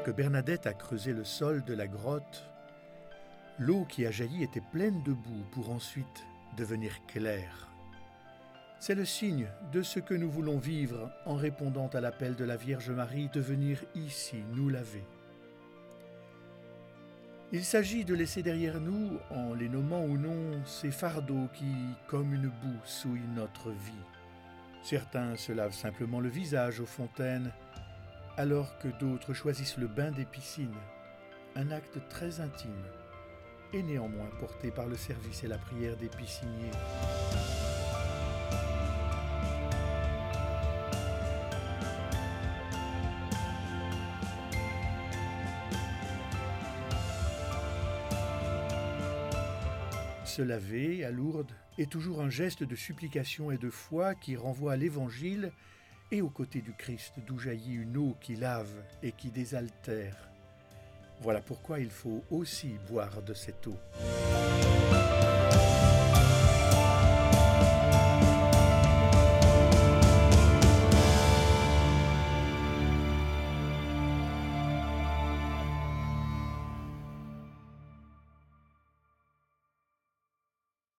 Lorsque Bernadette a creusé le sol de la grotte, l'eau qui a jailli était pleine de boue pour ensuite devenir claire. C'est le signe de ce que nous voulons vivre en répondant à l'appel de la Vierge Marie de venir ici nous laver. Il s'agit de laisser derrière nous, en les nommant ou non, ces fardeaux qui, comme une boue, souillent notre vie. Certains se lavent simplement le visage aux fontaines, alors que d'autres choisissent le bain des piscines, un acte très intime et néanmoins porté par le service et la prière des pisciniers. Se laver à Lourdes est toujours un geste de supplication et de foi qui renvoie à l'Évangile et aux côtés du Christ d'où jaillit une eau qui lave et qui désaltère. Voilà pourquoi il faut aussi boire de cette eau.